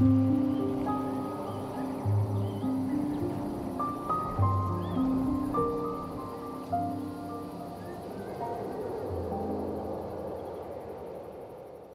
嗯。